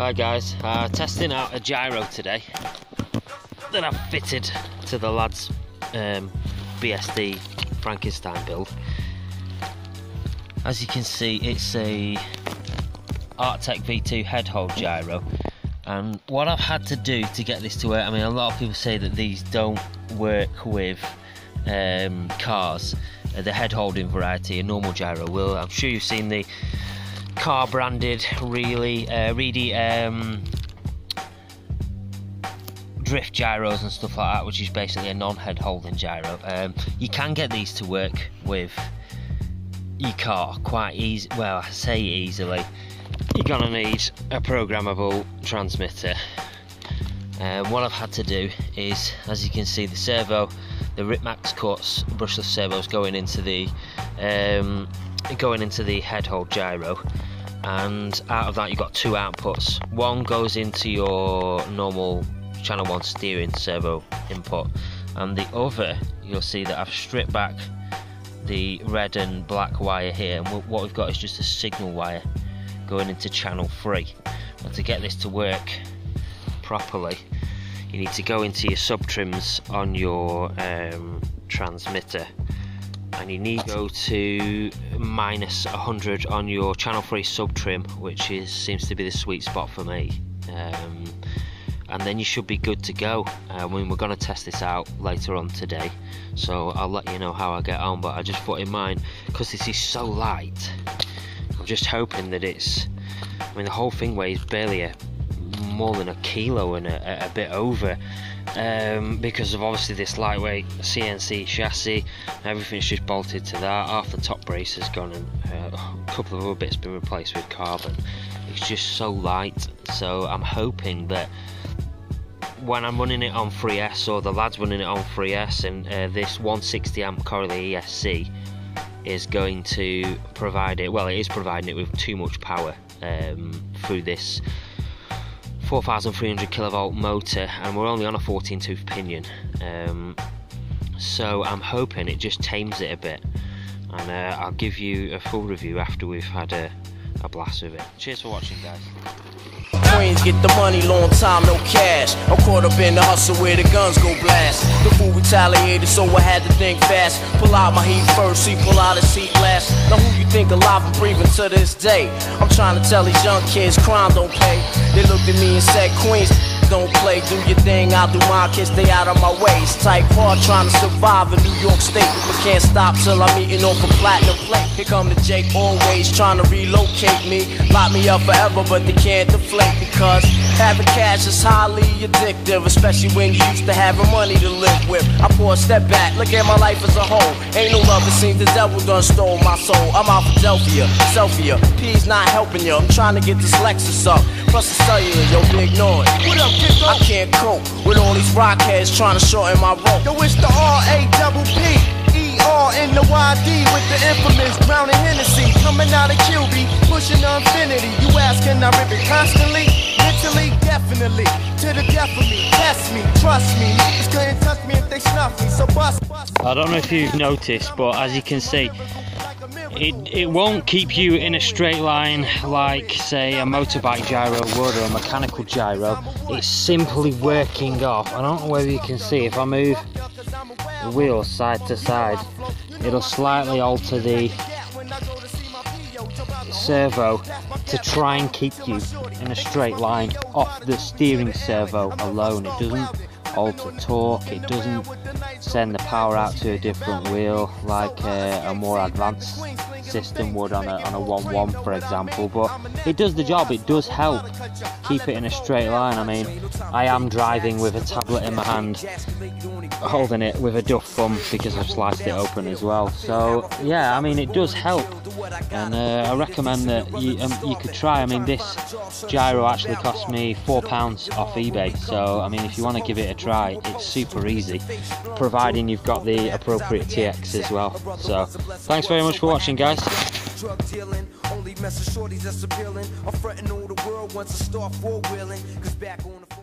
Hi guys, uh, testing out a gyro today that I've fitted to the lads um, BSD Frankenstein build. As you can see it's a ArtTech V2 head hold gyro and what I've had to do to get this to work, I mean a lot of people say that these don't work with um, cars, uh, the head holding variety, a normal gyro will. I'm sure you've seen the car branded really uh, really um, drift gyros and stuff like that which is basically a non-head holding gyro. Um, you can get these to work with your car quite easy well I say easily. You're gonna need a programmable transmitter. Um, what I've had to do is as you can see the servo the Ripmax cuts brushless servos going into the um, going into the head hold gyro and out of that you've got two outputs. One goes into your normal channel 1 steering servo input and the other you'll see that I've stripped back the red and black wire here and what we've got is just a signal wire going into channel 3 and to get this to work properly you need to go into your sub trims on your um, transmitter and you need to go to minus 100 on your channel 3 sub trim which is seems to be the sweet spot for me. Um, and then you should be good to go. Uh, I mean, we're going to test this out later on today so I'll let you know how I get on but I just thought in mind because this is so light I'm just hoping that it's I mean the whole thing weighs barely a more than a kilo and a, a bit over. Um, because of obviously this lightweight CNC chassis everything's just bolted to that. Half the top brace has gone and uh, a couple of other bits been replaced with carbon. It's just so light. So I'm hoping that when I'm running it on 3S or the lads running it on 3S and uh, this 160 amp Corley ESC is going to provide it well it is providing it with too much power um, through this 4300 kilovolt motor and we're only on a 14 tooth pinion um, so I'm hoping it just tames it a bit and uh, I'll give you a full review after we've had a, a blast with it. Cheers for watching guys. Get the money, long time, no cash. I'm caught up in the hustle where the guns go blast. The fool retaliated, so I had to think fast. Pull out my heat first, he pull out his seat last. Now who you think alive and breathing to this day? I'm trying to tell these young kids crime don't pay. They looked at me and said, Queens, don't play, do your thing, I'll do my kids, stay out of my way. It's tight hard trying to survive in New York State, but can't stop till I'm eating off a platinum plate. Here come the Jake, always trying to relocate me. Lock me up forever, but they can't deflate because having cash is highly addictive, especially when you used to having money to live with. I pour a step back, look at my life as a whole. Ain't no love, it seems the devil done stole my soul. I'm out Philadelphia, Selfia, P's not helping you. I'm trying to get this Lexus up. Plus the cellular, yo, big noise. What up, I can't cope with all these rockheads trying to shorten my rope. Yo, it's the R A double P. E R in the YD with the infamous Brown and Hennessy coming out of QB, pushing the infinity. You ask, can I rip it constantly? Mentally, definitely. To the death of me, test me, trust me. Niggas couldn't touch me if they snuff me, so bust. I don't know if you've noticed, but as you can see, it, it won't keep you in a straight line like say a motorbike gyro would or a mechanical gyro. It's simply working off. I don't know whether you can see if I move the wheel side to side it'll slightly alter the servo to try and keep you in a straight line off the steering servo alone. It doesn't alter torque it doesn't send the power out to a different wheel like a, a more advanced system would on a, on a 1-1 for example but it does the job it does help keep it in a straight line. I mean I am driving with a tablet in my hand holding it with a duff thumb because I've sliced it open as well. So yeah I mean it does help. And uh, I recommend that you, um, you could try. I mean this gyro actually cost me four pounds off eBay. So I mean if you want to give it a try it's super easy providing you've got the appropriate TX as well. So thanks very much for watching guys. Drug dealing, only mess with shorties that's appealing. I'm fronting all the world once I start four wheeling. Cause back on the